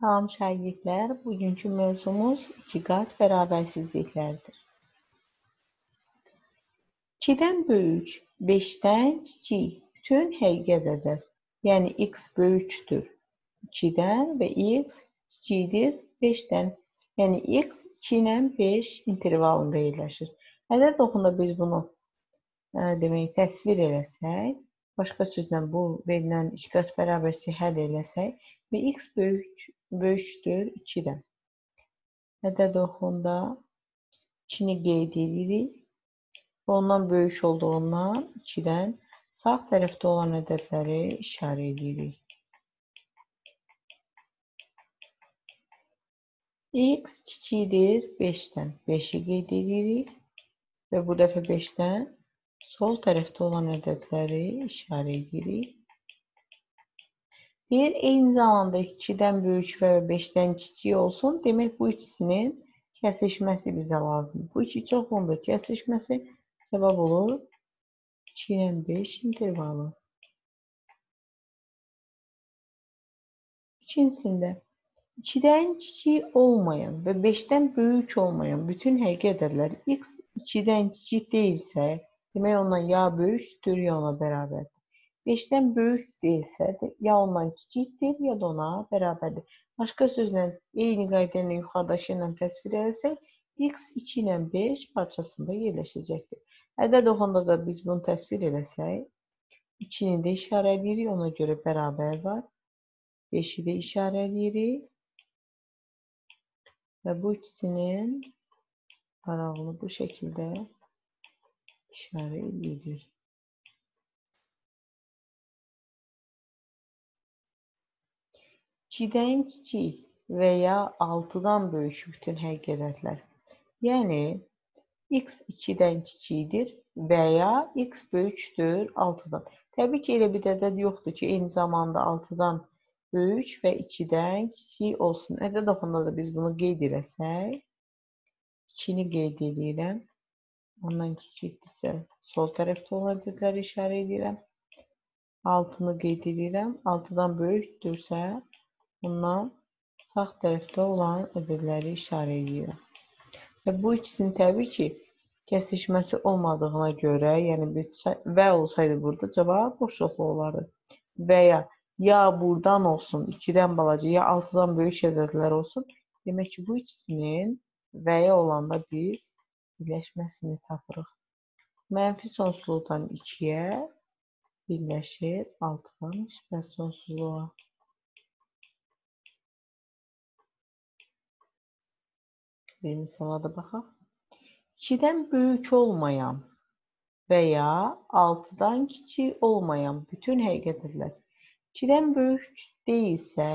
Salam şagirdlər, bugünkü mövzumuz ikiqat bərabərsizliklərdir. 2-dən böyük, 5-dən kiçik bütün həqiqi ədədlər, yəni x böyükdür 2-dən və x kiçikdir 5-dən. Yəni x 2 ilə 5 intervalında yerləşir. Ədəd oxunda biz bunu ə, demək təsvir eləsək, başqa sözlə bu verilən ikiqat bərabərsizliyi həll eləsək və x böyük böyükdür 2-dən. Ədəd oxunda 2-ni qeyd edirik. Ondan böyük olduğundan 2-dən sağ tərəfdə olan ədədləri işarə edirik. x kiçikdir 5-dən. 5-i qeyd edirik və bu dəfə 5-dən sol tərəfdə olan ədədləri işarə edirik. Deyir, eyni zamanda 2-dən böyük və 5-dən kiçik olsun. Demək, bu ikisinin kəsişməsi bizə lazımdır. Bu iki çoxluğunda kəsişməsi cavab olur 2 ilə 5 intervalı. İkincisində 2-dən kiçik olmayan və 5-dən böyük olmayan bütün həqiqi ədədlər x 2-dən kiçik deyilsə, demək ondan ya böyükdür, ya ona bərabərdir. 5-dən böyük deyilsə, ya ondan kiçikdir, ya da ona bərabərdir. Başqa sözlə, eyni qayda ilə yuxarıdakı ilə təsvir etsək, x 2 ilə 5 parçasında yerləşəcəkdir. Ədəd oxunda da biz bunu təsvir eləsək, 2-ni də işarə edirik, ona görə bərabər var. 5-i də işarə edirik. Və bu ikisinin aralığını bu şəkildə işarə edirik. 2-dən kiçik və ya 6-dan böyük bütün həqiqi ədədlər. Yəni, x 2-dən kiçikdir və ya x böyükdür 6-dan. Təbii ki, elə bir ədəd yoxdur ki, eyni zamanda 6-dan böyük və 2-dən kiçik olsun. Ədəd oxunda da biz bunu qeyd eləsək, 2-ni qeyd edirəm. Ondan kiçikdirsə, sol tərəfdə olan ədədləri işarə edirəm. 6-nı qeyd edirəm. 6-dan böyükdürsə, Bundan sağ tərəfdə olan ədədləri işarə edirəm. Və bu ikisinin təbii ki, kəsişməsi olmadığına görə, yəni bir və olsaydı burada cavab boşluqlu olardı. Və ya ya buradan olsun, 2-dən balaca, ya 6-dan böyük ədədlər olsun. Demək ki, bu ikisinin və ya olanda biz birləşməsini tapırıq. Mənfi sonsuzluqdan 2-yə birləşir 6-dan müsbət sonsuzluğa. Bir misala da baxaq. 2-dən böyük olmayan və ya 6-dan kiçik olmayan bütün həqiqətlər 2-dən böyük deyilsə,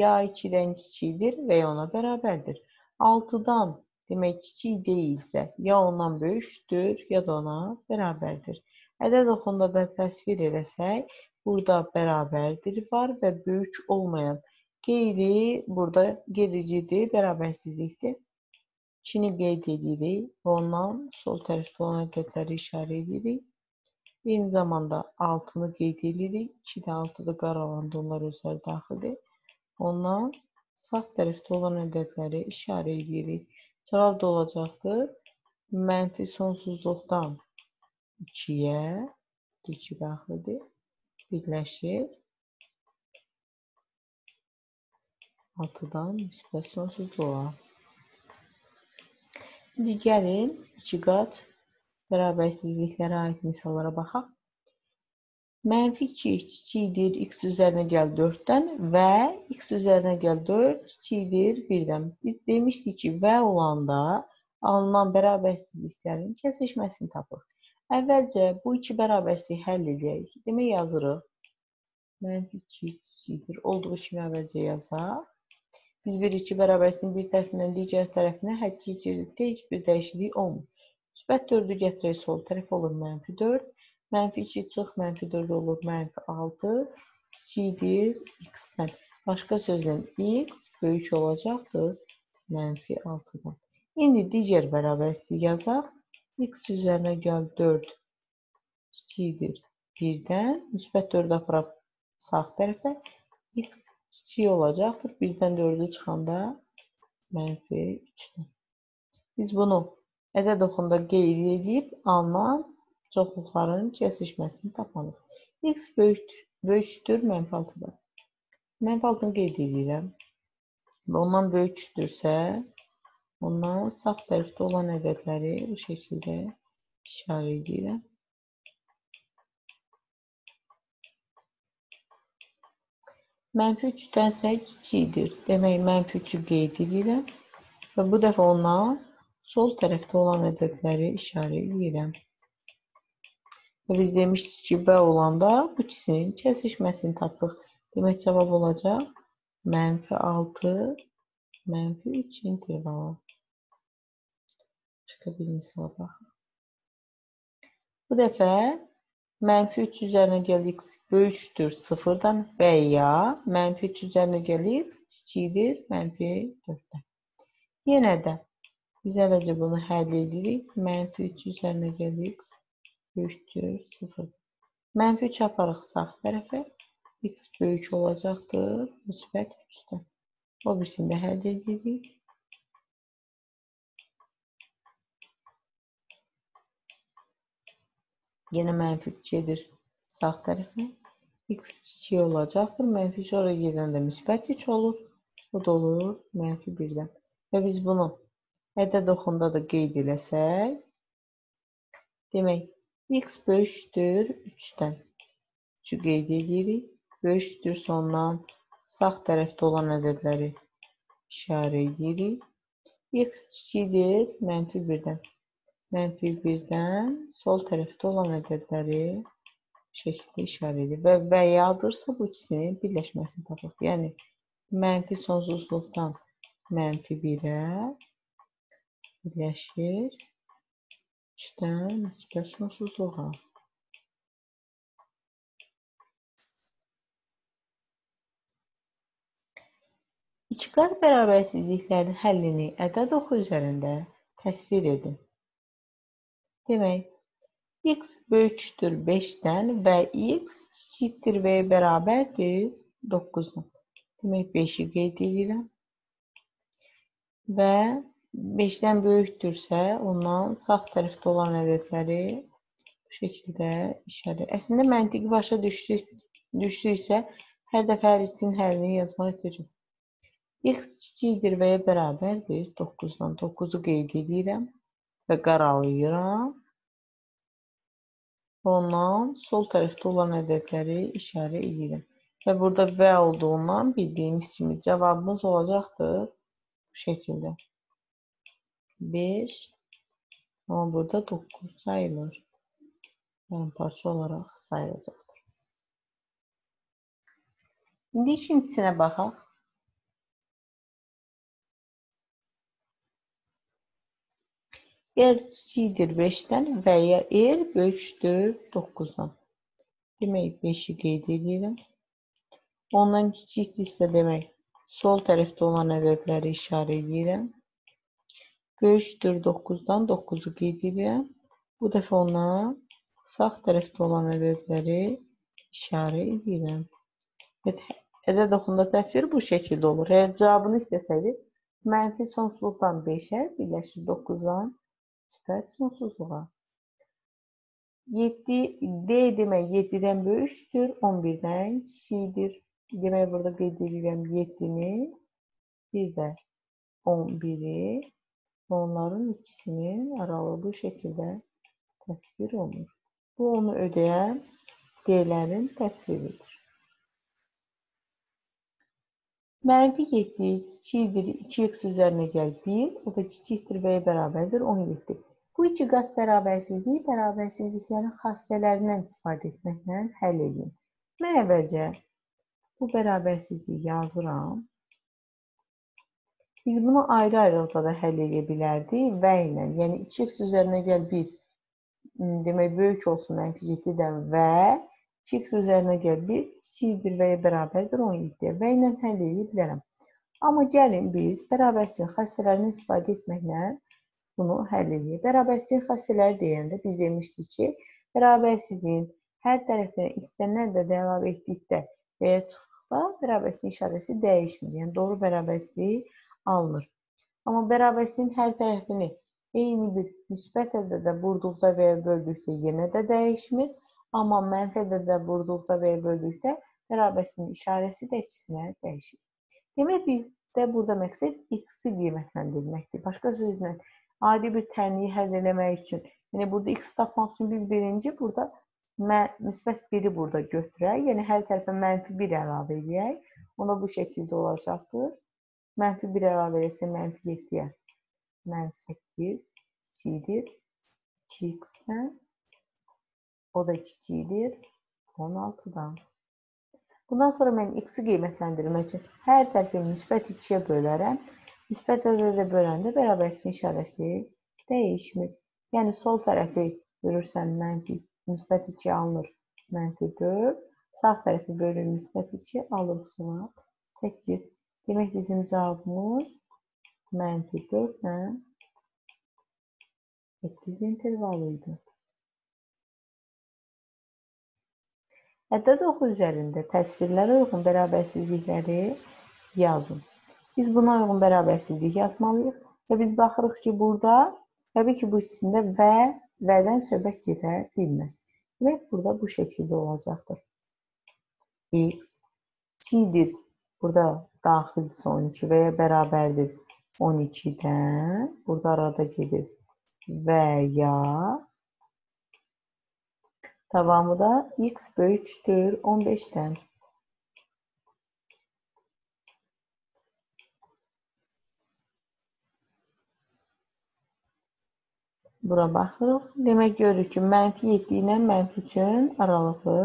ya 2-dən kiçikdir və ya ona bərabərdir. 6-dan demək kiçik deyilsə, ya ondan böyükdür, ya da ona bərabərdir. Ədəd oxunda da təsvir eləsək, burada bərabərdir var və böyük olmayan qeyri burada gericidir, bərabərsizlikdir. 2-ni qeyd edirik və ondan sol tərəfdə olan ədədləri işarə edirik. Eyni zamanda 6-nı qeyd edirik. 2-də 6-da qaralanda onlar özləri daxildir. Ondan sağ tərəfdə olan ədədləri işarə edirik. Cavab da olacaqdır. Mənfi sonsuzluqdan 2-yə 2 daxildir. Birləşir. 6-dan müsbət sonsuzluğa. İndi gəlin iki qat bərabərsizliklərə aid misallara baxaq. Mənfi 2 kiçikdir x üzərinə gəl 4-dən və x üzərinə gəl 4 kiçikdir 1-dən. Biz demişdik ki, və olanda alınan bərabərsizliklərin kəsişməsini tapırıq. Əvvəlcə bu iki bərabərsizliyi həll edək. Demək yazırıq. Mənfi 2 kiçikdir. Olduğu kimi əvvəlcə yazaq. Biz bir iki bərabərsinin bir tərəfindən digər tərəfinə həkk keçirdikdə heç bir dəyişiklik olmur. Müsbət 4-ü gətirək sol tərəf olur mənfi 4. Mənfi 2 çıx mənfi 4 olur mənfi 6. Kiçikdir x-dən. Başqa sözlə x böyük olacaqdır mənfi 6-dan. İndi digər bərabərsizlik yazaq. x üzərinə gəl 4 kiçikdir 1-dən. Müsbət 4 aparaq sağ tərəfə. x kiçik olacaqdır. 1-dən 4-ü çıxanda mənfi 3-dən. Biz bunu ədəd oxunda qeyd edib alınan çoxluqların kəsişməsini tapmalıyıq. x böyükdür, böyükdür mənfi 6-dan. Mənfi 6-nı qeyd edirəm. Ondan böyükdürsə, ondan sağ tərəfdə olan ədədləri bu şəkildə işarə edirəm. Mənfi 3-dənsə kiçikdir. Demək, mənfi 3-ü qeyd edirəm və bu dəfə ona sol tərəfdə olan ədədləri işarə edirəm. Və biz demişdik ki, B olanda bu ikisinin kəsişməsini tapırıq. Demək, cavab olacaq mənfi 6, mənfi 3 intervalı. Başqa bir misala baxaq. Bu dəfə Mənfi 3 üzərinə gəl x böyükdür 0-dan və ya mənfi 3 üzərinə gəl x kiçikdir mənfi 4-dən. Yenə də biz əvvəlcə bunu həll edirik. Mənfi 3 üzərinə gəl x böyükdür 0. Mənfi 3 aparıq sağ tərəfə. x böyük olacaqdır müsbət 3-dən. O birisini də həll edirik. Yenə mənfi 3 gedir sağ tərəfə. X kiçik olacaqdır. Mənfi 3 oraya gedəndə müsbət 3 olur. Bu da olur mənfi 1-dən. Və biz bunu ədəd oxunda da qeyd eləsək, demək, x böyükdür 3-dən. 3-ü qeyd edirik. Böyükdür sondan sağ tərəfdə olan ədədləri işarə edirik. x kiçikdir mənfi 1-dən mənfi 1-dən sol tərəfdə olan ədədləri şəkildə işarə edir. Və və yadırsa bu ikisinin birləşməsini tapırıq. Yəni, mənfi sonsuzluqdan mənfi 1-ə birləşir 3-dən nisbət sonsuzluğa. İkiqat bərabərsizliklərin həllini ədəd oxu üzərində təsvir edin. Demək, x böyükdür 5-dən və x kiçikdir və bərabərdir 9-dan. Demək, 5-i qeyd edirəm. Və 5-dən böyükdürsə, ondan sağ tərəfdə olan ədədləri bu şəkildə işarə. Əslində, məntiqi başa düşdük, düşdüksə, hər dəfə hər ikisinin həllini yazmaq etəcəm. x kiçikdir və ya bərabərdir 9-dan. 9-u qeyd edirəm və qaralayıram. Ondan sol tərəfdə olan ədədləri işarə edirəm. Və burada və olduğundan bildiyimiz kimi cavabımız olacaqdır bu şəkildə. 5 amma burada 9 sayılır. Yəni parça olaraq sayılacaqdır. İndi ikincisinə baxaq. R kiçikdir 5-dən və ya R böyükdür 9-dan. Demək, 5-i qeyd edirəm. Ondan kiçikdirsə demək, sol tərəfdə olan ədədləri işarə edirəm. Böyükdür 9-dan 9-u qeyd edirəm. Bu dəfə ona sağ tərəfdə olan ədədləri işarə edirəm. Ədəd oxunda təsvir bu şəkildə olur. Əgər cavabını istəsəydik, mənfi sonsuzluqdan 5-ə birləşir 9-dan sifət sonsuzluğa. 7 D demək 7-dən böyükdür, 11-dən kiçikdir. Demək burada qeyd edirəm 7-ni, bir də 11-i onların ikisinin aralığı bu şəkildə təsvir olunur. Bu onu ödəyən D-lərin təsviridir. Mənfi 7 kiçikdir 2x üzərinə gəl 1, o da kiçikdir və ya bərabərdir 17. Bu iki qat bərabərsizliyi bərabərsizliklərin xassələrindən istifadə etməklə həll edin. Mən əvvəlcə bu bərabərsizliyi yazıram. Biz bunu ayrı-ayrılıqda da həll edə bilərdik və ilə. Yəni 2x üzərinə gəl 1 demək böyük olsun mənfi 7-dən və 2x üzərinə gəl 1 kiçikdir və ya bərabərdir 17-yə və ilə həll edə bilərəm. Amma gəlin biz bərabərsizliyin xassələrini istifadə etməklə bunu həll edir. Bərabərsizlik xassələri deyəndə biz demişdik ki, bərabərsizliyin hər tərəfinə istənilən ədədi əlavə etdikdə və ya çıxdıqda Bax, bərabərsizlik işarəsi dəyişmir. Yəni doğru bərabərsizlik alınır. Amma bərabərsizliyin hər tərəfini eyni bir müsbət ədədə vurduqda və ya böldükdə yenə də dəyişmir. Amma mənfi ədədə vurduqda və böldükdə bərabərsizliyin işarəsi də əksinə dəyişir. Demək, bizdə burada məqsəd x-i qiymətləndirməkdir. Başqa sözlə, adi bir tənliyi həll eləmək üçün, yəni burada x tapmaq üçün biz birinci burada müsbət 1-i burada götürək. Yəni hər tərəfə mənfi 1 əlavə edək. Ona bu şəkildə olacaqdır. Mənfi 1 əlavə etsə mənfi 7-yə mənfi 8 kiçikdir 2x-dən. O da kiçikdir 16-dan. Bundan sonra mən x-i qiymətləndirmək üçün hər tərəfi müsbət 2-yə bölərəm. Müsbət ədədə böləndə bərabərsizlik işarəsi dəyişmir. Yəni sol tərəfi görürsən mənfi müsbət 2 alınır mənfi 4. Sağ tərəfi bölür müsbət 2 alırıq sonra 8. Demək bizim cavabımız mənfi 4 ilə 8 intervalı idi. Ədəd oxu üzərində təsvirlərə uyğun bərabərsizlikləri yazın. Biz buna uyğun bərabərsizlik yazmalıyıq və biz baxırıq ki, burada təbii ki, bu içində və və-dən söhbət gedə bilməz. Demək, burada bu şəkildə olacaqdır. x kiçikdir. Burada daxildirsə 12 və ya bərabərdir 12-dən. Burada arada gedir və ya davamı da x böyükdür 15-dən. Bura baxırıq. Demək görürük ki, mənfi 7 ilə mənfi 3-ün aralığı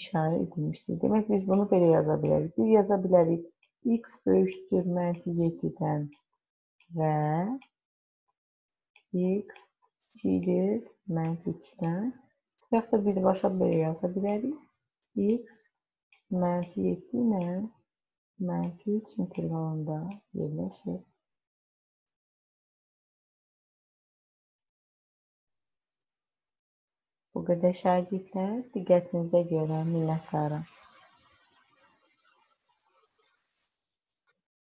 işarə edilmişdir. Demək biz bunu belə yaza bilərik. Bir yaza bilərik. x böyükdür mənfi 7-dən və x kiçikdir mənfi 2-dən. Yaxud da birbaşa belə yaza bilərik. x mənfi 7 ilə mənfi 3 intervalında yerləşir. Bu qədər şagirdlər, diqqətinizə görə minnətdaram.